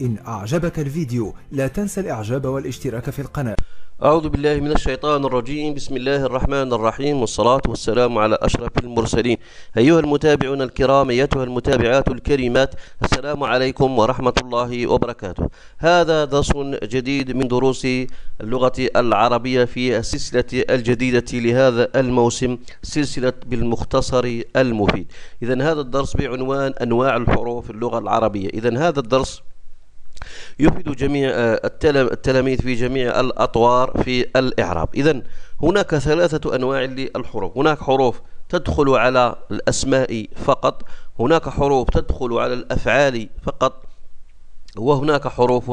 إن أعجبك الفيديو لا تنسى الإعجاب والاشتراك في القناة. أعوذ بالله من الشيطان الرجيم. بسم الله الرحمن الرحيم. والصلاة والسلام على أشرف المرسلين. أيها المتابعون الكرام أيتها المتابعات الكريمات السلام عليكم ورحمة الله وبركاته. هذا درس جديد من دروس اللغة العربية في السلسلة الجديدة لهذا الموسم سلسلة بالمختصر المفيد. إذا هذا الدرس بعنوان أنواع الحروف اللغة العربية. إذا هذا الدرس يفيد جميع آه، التلاميذ في جميع الأطوار في الإعراب. إذا هناك ثلاثة أنواع للحروف. هناك حروف تدخل على الأسماء فقط هناك حروف تدخل على الأفعال فقط وهناك حروف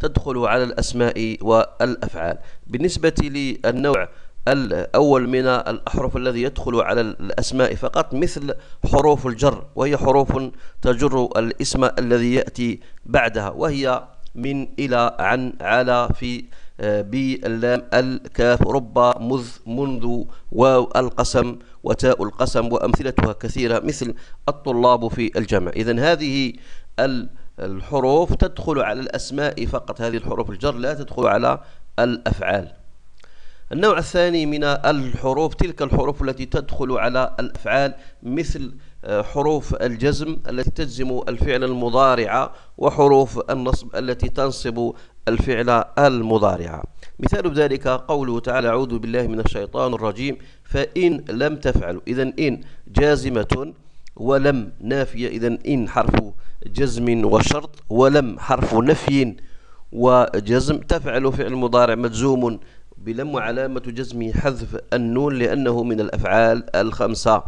تدخل على الأسماء والأفعال. بالنسبة للنوع الأول من الأحرف الذي يدخل على الأسماء فقط مثل حروف الجر وهي حروف تجر الاسم الذي يأتي بعدها وهي من إلى عن على في آه، باللام الكاف رب مذ منذ واو القسم وتاء القسم وأمثلتها كثيرة مثل الطلاب في الجمع إذا هذه الحروف تدخل على الأسماء فقط. هذه الحروف الجر لا تدخل على الأفعال. النوع الثاني من الحروف تلك الحروف التي تدخل على الأفعال مثل آه، حروف الجزم التي تجزم الفعل المضارع وحروف النصب التي تنصب الفعل المضارع. مثال ذلك قوله تعالى أعوذ بالله من الشيطان الرجيم فإن لم تفعلوا إذا إن جازمة ولم نافية إذا إن حرف جزم وشرط ولم حرف نفي وجزم تفعل فعل مضارع مجزوم بلم علامة جزمه حذف النون لأنه من الأفعال الخمسة.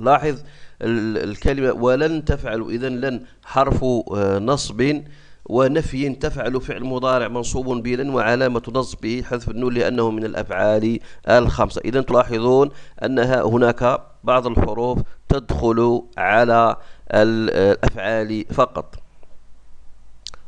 لاحظ الكلمة ولن تفعل إذا لن حرف آه، نصب ونفي تفعل فعل مضارع منصوب بلن وعلامة نصبه حذف النون لأنه من الأفعال الخمسة. إذا تلاحظون أنها هناك بعض الحروف تدخل على الأفعال فقط.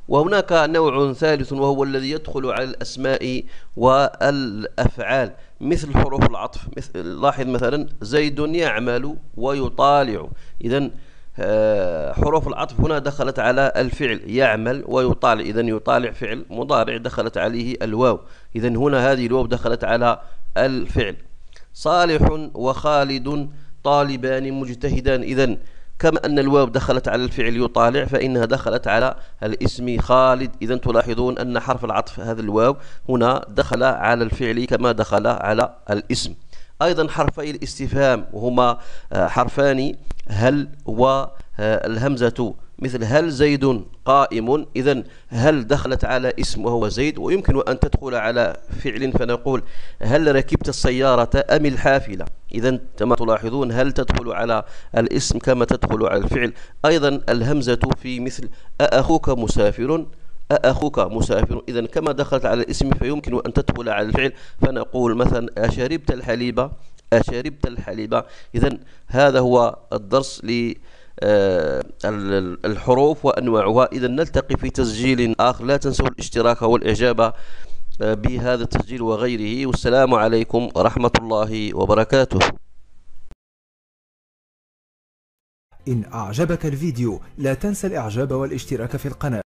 وهناك نوع ثالث وهو الذي يدخل على الأسماء والأفعال مثل حروف العطف مثل لاحظ مثلا زيد يعمل ويطالع. إذا آه، حروف العطف هنا دخلت على الفعل يعمل ويطالع. إذا يطالع فعل مضارع دخلت عليه الواو. إذا هنا هذه الواو دخلت على الفعل. صالح وخالد طالبان مجتهدان. إذا كما أن الواو دخلت على الفعل يطالع فإنها دخلت على الاسم خالد. إذا تلاحظون أن حرف العطف هذا الواو هنا دخل على الفعل كما دخل على الاسم. أيضا حرفي الاستفهام وهما آه، حرفان هل والهمزة مثل هل زيد قائم؟ إذا هل دخلت على اسم وهو زيد؟ ويمكن أن تدخل على فعل فنقول هل ركبت السيارة أم الحافلة؟ إذا كما تلاحظون هل تدخل على الاسم كما تدخل على الفعل. أيضا الهمزة في مثل أأخوك مسافر أأخوك مسافر. إذا كما دخلت على الاسم فيمكن أن تدخل على الفعل. فنقول مثلا أشربت الحليب أشربت الحليب. إذا هذا هو الدرس ل الحروف وأنواعها. إذا نلتقي في تسجيل آخر. لا تنسوا الاشتراك والإعجاب آه، بهذا التسجيل وغيره. والسلام عليكم ورحمة الله وبركاته. إن أعجبك الفيديو لا تنسى الإعجاب والاشتراك في القناة.